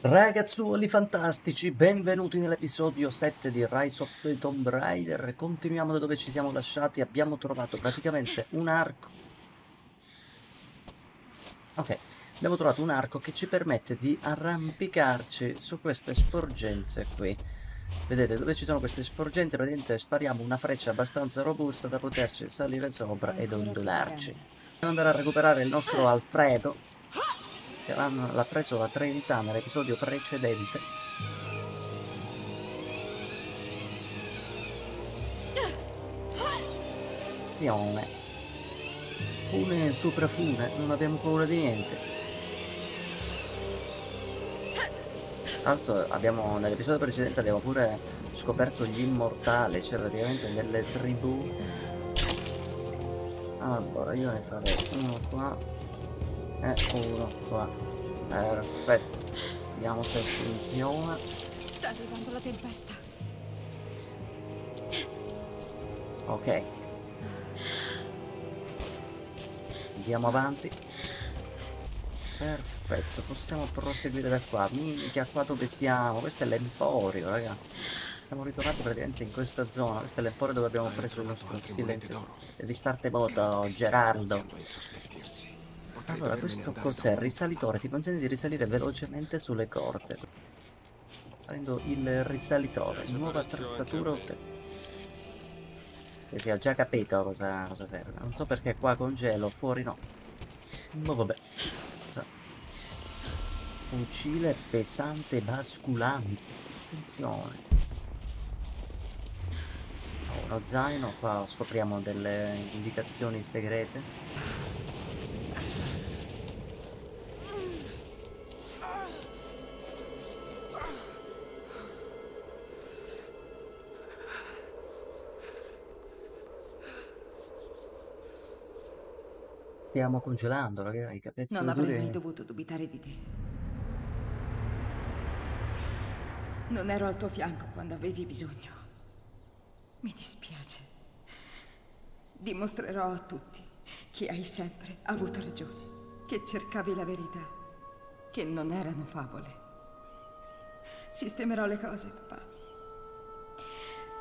Ragazzuoli fantastici, benvenuti nell'episodio 7 di Rise of the Tomb Raider. Continuiamo da dove ci siamo lasciati, abbiamo trovato praticamente un arco. Ok, abbiamo trovato un arco che ci permette di arrampicarci su queste sporgenze qui. Vedete, dove ci sono queste sporgenze, praticamente spariamo una freccia abbastanza robusta da poterci salire sopra ed ondolarci. Dobbiamo andare a recuperare il nostro Alfredo, che l'ha preso la Trinità nell'episodio precedente. Azione. Fune sopra fune, non abbiamo paura di niente. Tra l'altro nell'episodio precedente abbiamo pure scoperto gli immortali, cioè praticamente delle tribù. Allora io ne farei uno qua e uno qua perfetto. Vediamo se funziona. Sta arrivando la tempesta. Ok. Andiamo avanti. Perfetto. Possiamo proseguire da qua. Minchia qua dove siamo? Questo è l'emporio raga. Siamo ritornati praticamente in questa zona. Questo è l'emporio dove abbiamo preso il nostro silenzio. ristarte moto Gerardo allora, questo cos'è? Risalitore ti consente di risalire velocemente sulle corde. Prendo il risalitore, nuova attrezzatura utile. Che si ha già capito cosa, cosa, serve. Non so perché qua con gelo, fuori no. Ma vabbè. So. Fucile pesante basculante. Attenzione. uno zaino, qua scopriamo delle indicazioni segrete. Stiamo congelando, ragazzi, i capezzoli Non avrei mai dovuto dubitare di te. Non ero al tuo fianco quando avevi bisogno. Mi dispiace. Dimostrerò a tutti che hai sempre avuto ragione, che cercavi la verità, che non erano favole. Sistemerò le cose, papà.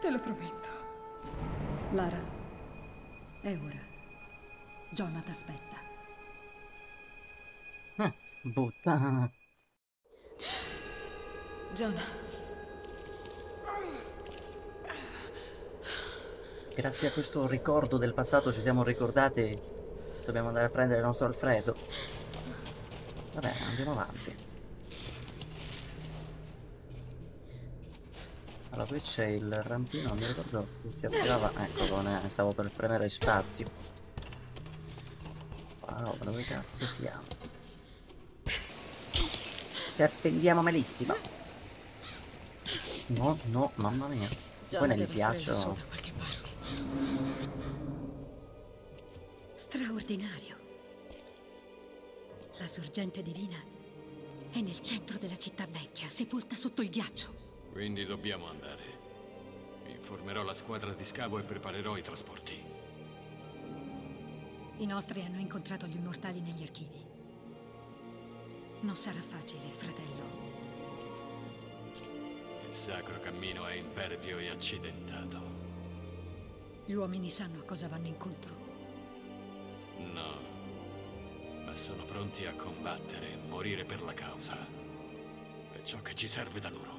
Te lo prometto. Lara, è ora. Jonathan aspetta. Ah, puttana. Jonah. Grazie a questo ricordo del passato ci siamo ricordati. Dobbiamo andare a prendere il nostro Alfredo. Vabbè, andiamo avanti. Allora, qui c'è il rampino, non mi ricordo se si attivava. Eccolo, ne stavo per premere spazio roba, dove cazzo siamo? Ti attendiamo malissimo. No, no, mamma mia. Già Poi ne piacciono. Straordinario. La sorgente divina è nel centro della città vecchia, sepolta sotto il ghiaccio. Quindi dobbiamo andare. Informerò la squadra di scavo e preparerò i trasporti. I nostri hanno incontrato gli immortali negli archivi. Non sarà facile, fratello. Il sacro cammino è impervio e accidentato. Gli uomini sanno a cosa vanno incontro? No, ma sono pronti a combattere e morire per la causa. È ciò che ci serve da loro.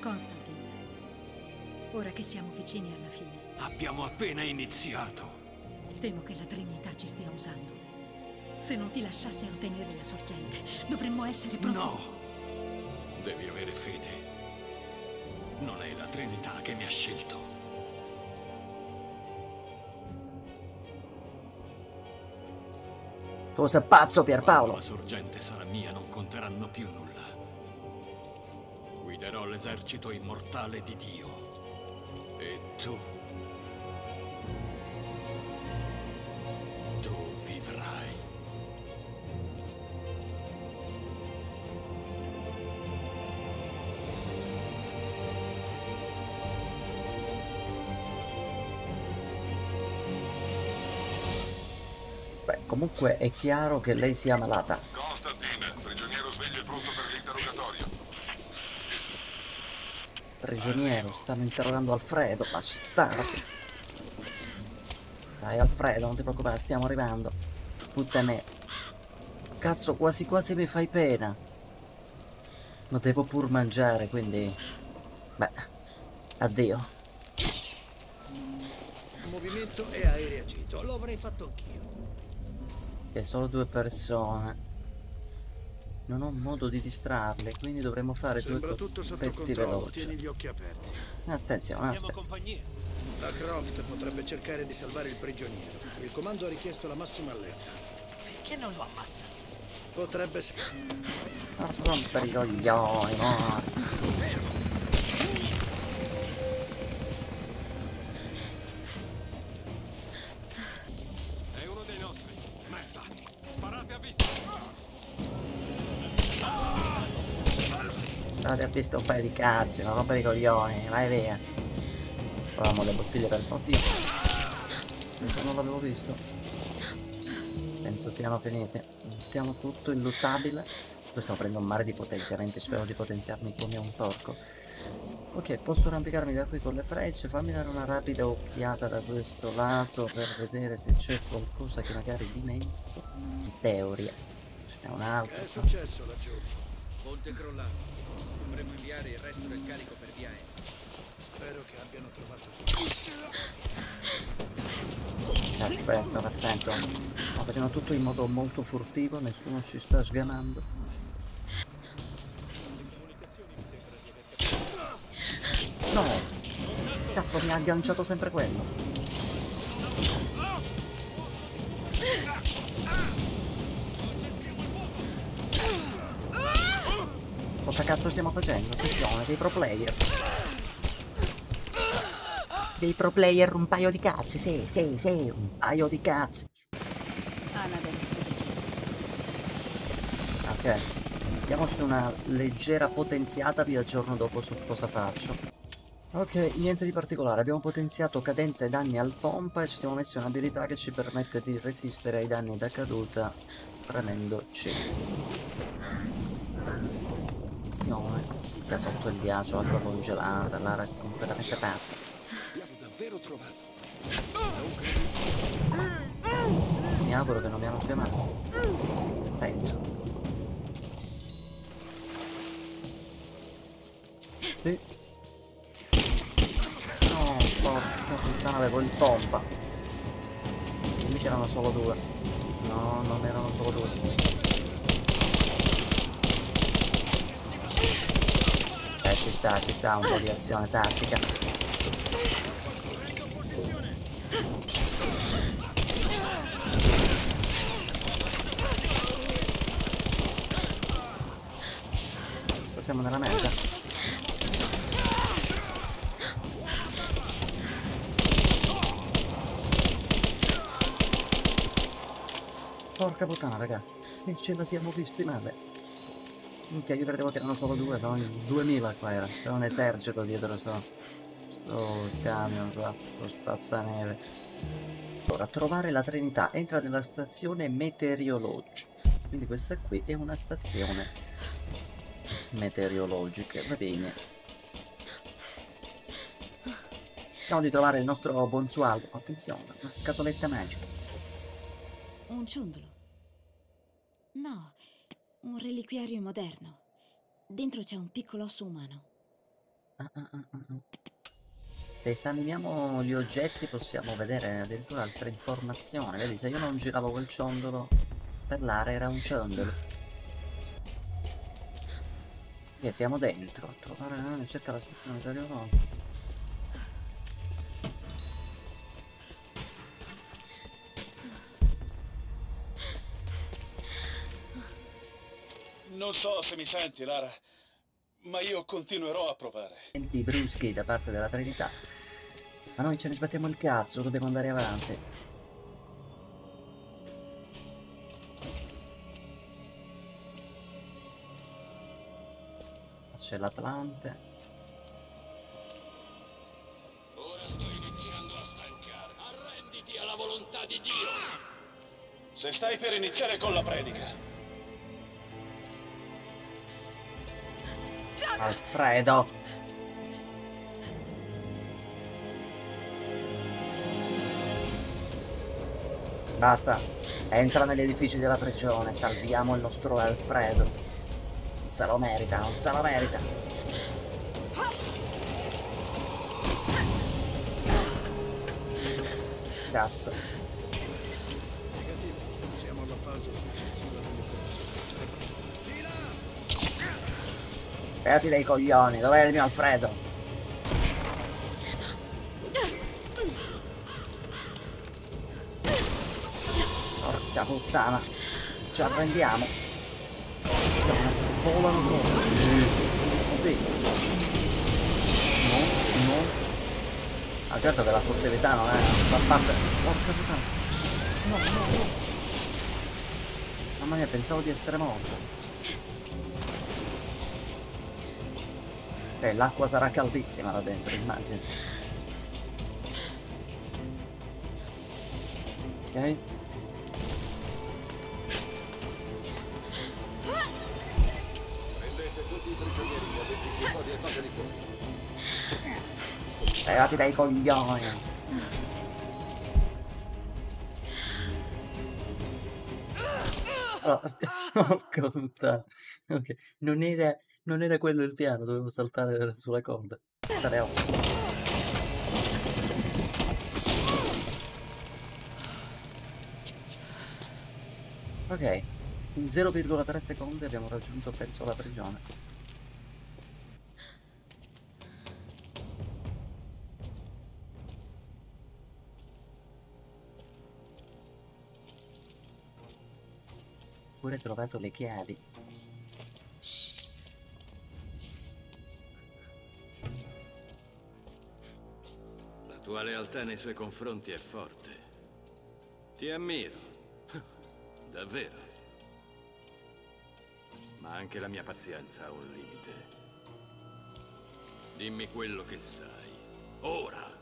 Constantine, ora che siamo vicini alla fine, Abbiamo appena iniziato. Temo che la Trinità ci stia usando. Se non ti lasciassero tenere la sorgente, dovremmo essere pronti. No! Devi avere fede. Non è la Trinità che mi ha scelto. Tu sei pazzo, Pierpaolo. Quando la sorgente sarà mia, non conteranno più nulla. Guiderò l'esercito immortale di Dio. E tu Comunque è chiaro che lei sia malata. Constantine, Prigioniero, stanno interrogando Alfredo, bastardo. Dai Alfredo, non ti preoccupare, stiamo arrivando. Puttane. Cazzo, quasi quasi mi fai pena. Ma devo pur mangiare, quindi... Beh, addio. Movimento e hai reagito. Lo avrei fatto anch'io. Che solo due persone. Non ho modo di distrarle, quindi dovremmo fare Sembra due tutto sotto colpetti controllo. veloci. Tieni gli occhi aperti. Attenzione, aspetta. compagnia. La Croft potrebbe cercare di salvare il prigioniero. Il comando ha richiesto la massima allerta. Perché non lo ammazza? Potrebbe. Non rompere i coglioni, no. State a vista un paio di cazzi, non rompere i coglioni, vai via. Proviamo le bottiglie per oddio. Questo non l'avevo visto. Penso siano finite. Mettiamo tutto illuttabile. Poi stiamo prendendo un mare di potenziamenti, spero di potenziarmi come un porco. Ok, posso arrampicarmi da qui con le frecce, fammi dare una rapida occhiata da questo lato per vedere se c'è qualcosa che magari dimentico. Teoria. Ce n'è un altro. Che è successo laggiù? Ponte crollato. Dovremmo inviare il resto del carico per via aerea. Spero che abbiano trovato Perfetto, perfetto. Sto facendo tutto in modo molto furtivo, nessuno ci sta sgamando. No! Cazzo, mi ha agganciato sempre quello. Cosa cazzo stiamo facendo? Attenzione, dei pro player. Dei pro player un paio di cazzi, sì, sì, sì, un paio di cazzi. Deve vicina. Ok, mettiamoci una leggera potenziata, vi aggiorno dopo su cosa faccio. Ok, niente di particolare, abbiamo potenziato cadenza e danni al pompa e ci siamo messi un'abilità che ci permette di resistere ai danni da caduta premendo C. Attenzione, il sotto il ghiaccio, l'acqua congelata, l'aria completamente pazza. Abbiamo davvero trovato. Mi auguro che non mi hanno chiamato. Penso. Sì. No, porca puttana, avevo il pompa. Dimmi che erano solo due. No, non erano solo due. Eh, ci sta, ci sta un po' di azione tattica. Siamo nella merda. Porca puttana, raga. Se ce la siamo visti male. Minchia, io credevo che erano solo due, no? 2000 qua era. C'era un esercito dietro sto... Sto camion qua, sto spazzaneve. Ora, trovare la Trinità. Entra nella stazione meteorologica. Quindi questa qui è una stazione meteorologica. Va bene. Cerchiamo di trovare il nostro buon sualdo. Attenzione, una scatoletta magica. Un ciondolo. No, un reliquiario moderno. Dentro c'è un piccolo osso umano. Ah, ah, ah, ah, ah. Se esaminiamo gli oggetti possiamo vedere addirittura altre informazioni. Vedi, se io non giravo quel ciondolo, per l'area era un ciondolo. E siamo dentro. Trovare cerca la stazione meteorologica. Non so se mi senti, Lara, ma io continuerò a provare. Tempi bruschi da parte della Trinità. Ma noi ce ne sbattiamo il cazzo, dobbiamo andare avanti. C'è l'Atlante. Ora sto iniziando a stancare. Arrenditi alla volontà di Dio. Se stai per iniziare con la predica, Alfredo! Basta, entra negli edifici della prigione, salviamo il nostro Alfredo. Non se lo merita, non se lo merita. Cazzo. Beati dei coglioni, dov'è il mio Alfredo? Porca puttana. Ci arrendiamo. Attenzione, volano cose. Oddio. No, no. Ah certo che la furtività non è fa parte. Porca puttana. No, no, no. Mamma mia, pensavo di essere morto. Eh, l'acqua sarà caldissima là dentro, immagino. Ok. Levati dai coglioni. Oh, puttana. Ok, non era, non era quello il piano, dovevo saltare sulla corda. Ossa. Ok, in 0,3 secondi abbiamo raggiunto penso la prigione. Pure trovato le chiavi. Tua lealtà nei suoi confronti è forte. Ti ammiro. Davvero. Ma anche la mia pazienza ha un limite. Dimmi quello che sai. Ora!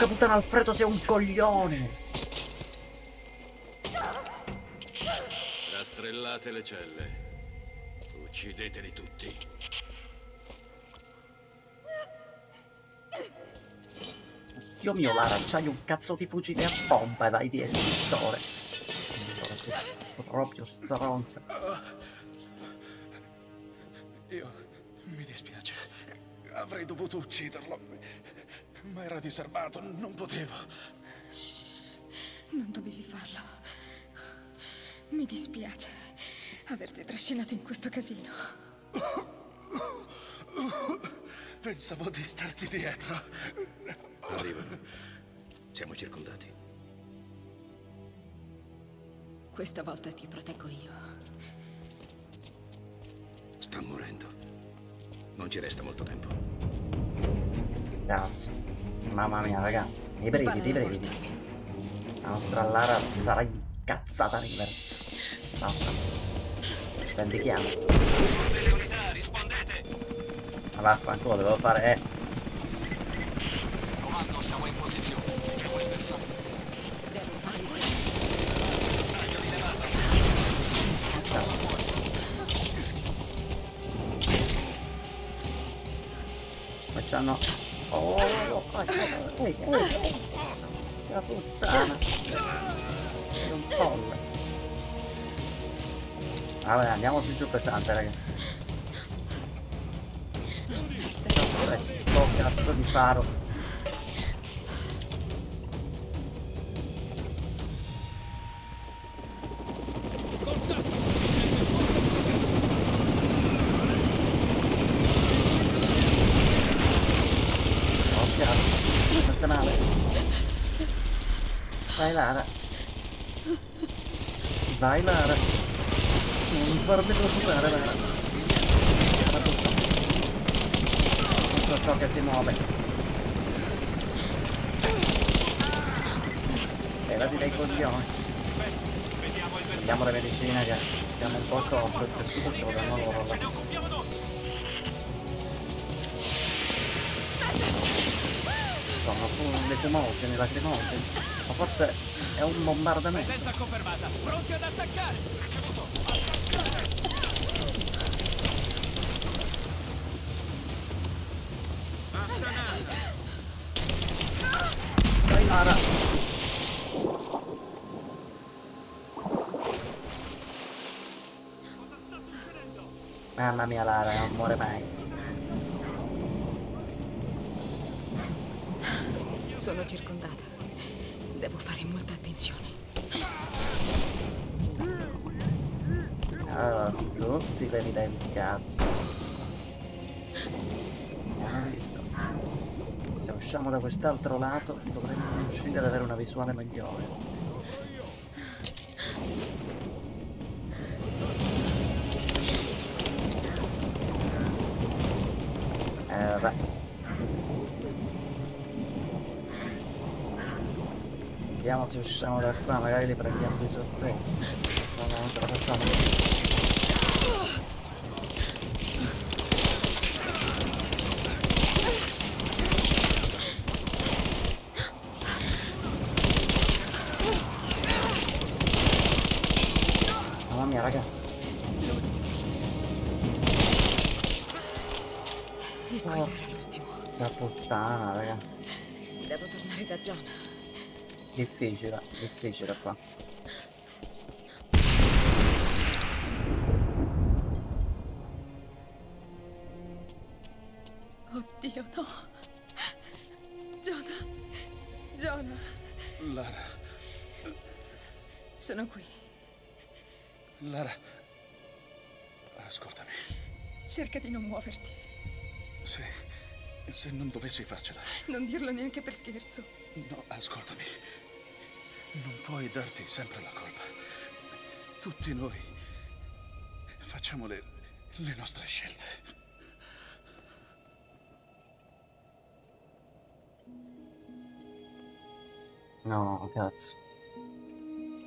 Porca puttana, Alfredo sei un coglione! Rastrellate le celle. Uccideteli tutti. Dio mio, Lara, c'hai un cazzo di fucile a pompa e vai di estintore. Proprio stronza. Io mi dispiace. Avrei dovuto ucciderlo. Ma era disarmato, non potevo. Non dovevi farlo. Mi dispiace averti trascinato in questo casino. Pensavo di starti dietro. Arrivano. Siamo circondati. Questa volta ti proteggo io. Sta morendo. Non ci resta molto tempo. Cazzo. Mamma mia, raga. I brividi, i brividi. La nostra Lara sarà incazzata a ridere. Basta. Ci vendichiamo. Ma vaffanculo, devo fare... Eh. Devo farmi Cazzo. Facciamo... Oh, ehi, ehi. La puttana. È un folle. Vabbè, andiamoci giù pesante, raga. Sto cazzo di faro. Vai Lara. Vai Lara. Non farmi preoccupare Lara. Tutto. Ciò che si muove. Levati dai coglioni. Prendiamo le medicine che siamo un po' corto, il tessuto ce lo danno loro. Sono dei fumogeni, lacrimogeni. Ma forse è un bombardamento. Presenza confermata. Pronti ad attaccare. Basta nada. Dai Lara! Mamma mia Lara, non muore mai. Sono circondata. Devo fare molta attenzione. Ah, tutti veni del cazzo. Abbiamo visto. Se usciamo da quest'altro lato dovremmo riuscire ad avere una visuale migliore. Vediamo se usciamo da qua, magari li prendiamo di sorpresa. No, no, non ce la facciamo. Difficile, difficile qua. Oddio, no. Jonah. Jonah. Lara, Sono qui. Lara. Ascoltami. Cerca di non muoverti. Se. Se non dovessi farcela. Non dirlo neanche per scherzo. No, ascoltami. Non puoi darti sempre la colpa. Tutti noi facciamo le, le nostre scelte. No, cazzo.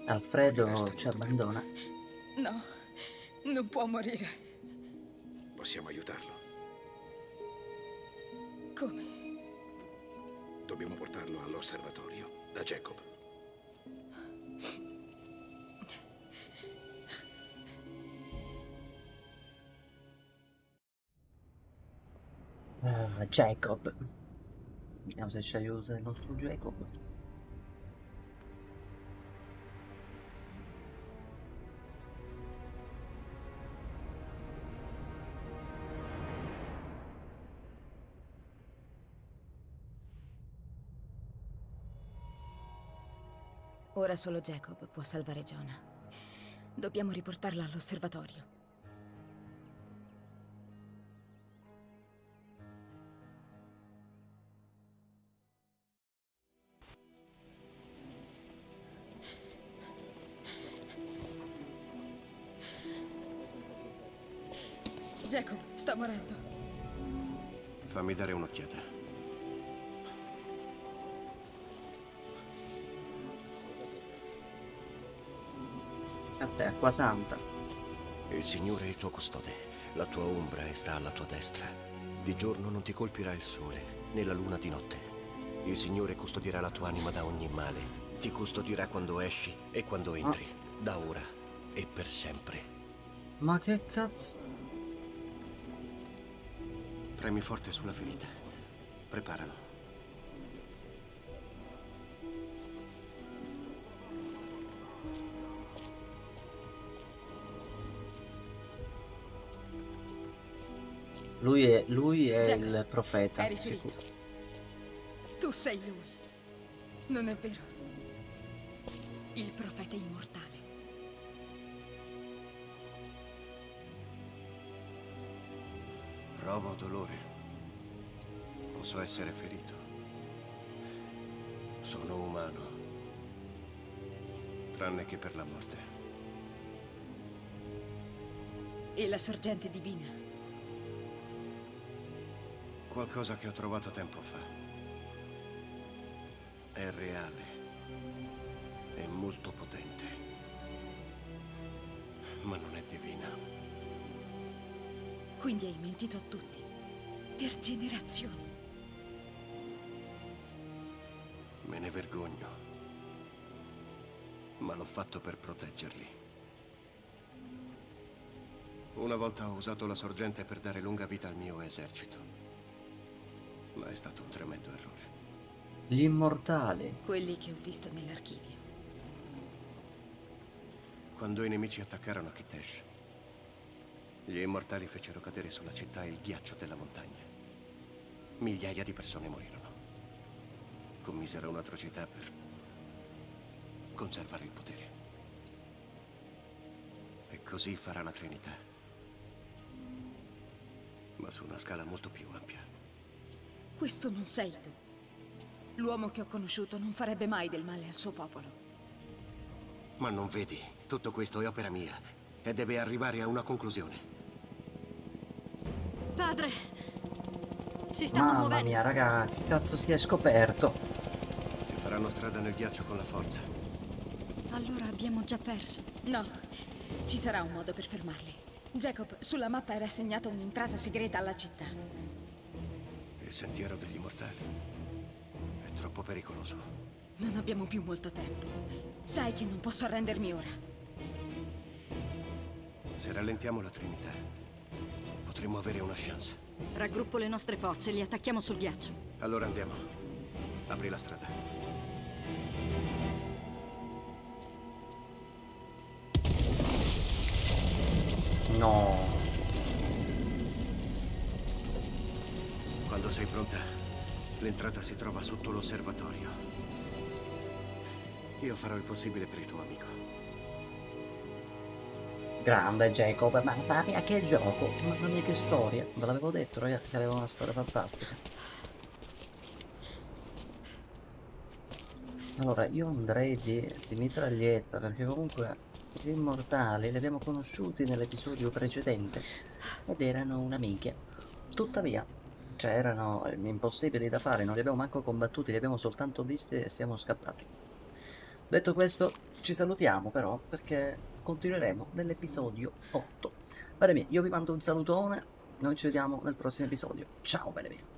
Alfredo ci abbandona. No, non può morire. Possiamo aiutarlo. Come? Dobbiamo portarlo all'osservatorio da Jacob. Jacob. Vediamo se ci aiuta il nostro Jacob. Ora solo Jacob può salvare Jonah. Dobbiamo riportarlo all'osservatorio. Jacob sta morendo. Fammi dare un'occhiata. Cazzo, è acqua santa. Il Signore è il tuo custode. La tua ombra e sta alla tua destra. Di giorno non ti colpirà il sole, né la luna di notte. Il Signore custodirà la tua anima da ogni male. Ti custodirà quando esci e quando entri. Da ora e per sempre. Ma che cazzo? Premi forte sulla ferita. Preparalo. Lui è, lui è Jacob, il profeta. Eri ferito. Tu sei lui. Non è vero? Il profeta immortale. Provo dolore. Posso essere ferito. Sono umano. Tranne che per la morte. E la sorgente divina. Qualcosa che ho trovato tempo fa. È reale. È molto potente. ma non è divina. Quindi hai mentito a tutti. Per generazioni. Me ne vergogno. Ma l'ho fatto per proteggerli. Una volta ho usato la sorgente per dare lunga vita al mio esercito. Ma è stato un tremendo errore. Gli immortali. Quelli che ho visto nell'archivio. Quando i nemici attaccarono Kitesh, gli immortali fecero cadere sulla città il ghiaccio della montagna. Migliaia di persone morirono. Commisero un'atrocità per conservare il potere. E così farà la Trinità. Ma su una scala molto più ampia. Questo non sei tu. L'uomo che ho conosciuto non farebbe mai del male al suo popolo. Ma non vedi, tutto questo è opera mia e deve arrivare a una conclusione. Padre! Si stanno Mamma muovendo. mia, raga, che cazzo si è scoperto? Si faranno strada nel ghiaccio con la forza. Allora abbiamo già perso. No, ci sarà un modo per fermarli. Jacob, sulla mappa era segnata un'entrata segreta alla città. Il sentiero degli immortali è troppo pericoloso. Non abbiamo più molto tempo. Sai che non posso arrendermi ora. Se rallentiamo la Trinità, potremmo avere una chance. Raggruppo le nostre forze e li attacchiamo sul ghiaccio. Allora andiamo. Apri la strada. No. Quando sei pronta, l'entrata si trova sotto l'osservatorio. Io farò il possibile per il tuo amico. Grande Jacob, mamma mia che gioco, mamma mia che storia. Ve l'avevo detto ragazzi che aveva una storia fantastica. Allora, io andrei di, di mitraglietta, perché comunque gli immortali li abbiamo conosciuti nell'episodio precedente ed erano un'amiche. Tuttavia, cioè erano impossibili da fare, non li abbiamo manco combattuti, li abbiamo soltanto visti e siamo scappati. Detto questo, ci salutiamo però, perché continueremo nell'episodio 8. Bene mia, io vi mando un salutone, noi ci vediamo nel prossimo episodio. Ciao bene mia.